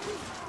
Run!